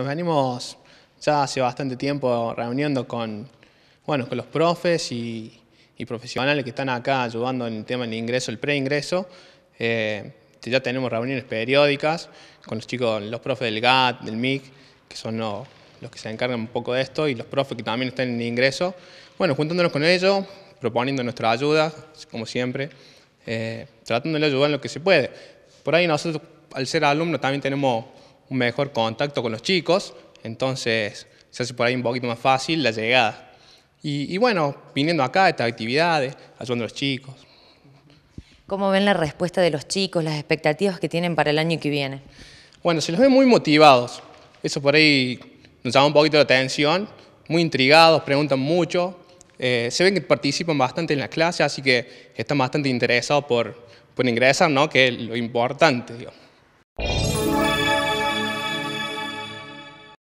Nos venimos ya hace bastante tiempo reuniendo con, bueno, con los profes y, profesionales que están acá ayudando en el tema del ingreso, el preingreso. Eh, ya tenemos reuniones periódicas con los chicos, los profes del GAT, del MIC, que son los, que se encargan un poco de esto, y los profes que también están en el ingreso. Bueno, juntándonos con ellos, proponiendo nuestra ayuda, como siempre, eh, tratando de ayudar en lo que se puede. Por ahí nosotros, al ser alumnos, también tenemos un mejor contacto con los chicos, entonces se hace por ahí un poquito más fácil la llegada. Y, bueno, viniendo acá, estas actividades, ayudando a los chicos. ¿Cómo ven la respuesta de los chicos, las expectativas que tienen para el año que viene? Bueno, se los ve muy motivados. Eso por ahí nos llama un poquito la atención. Muy intrigados, preguntan mucho. Eh, se ven que participan bastante en la clase, así que están bastante interesados por, por ingresar, ¿no? que es lo importante. Digamos.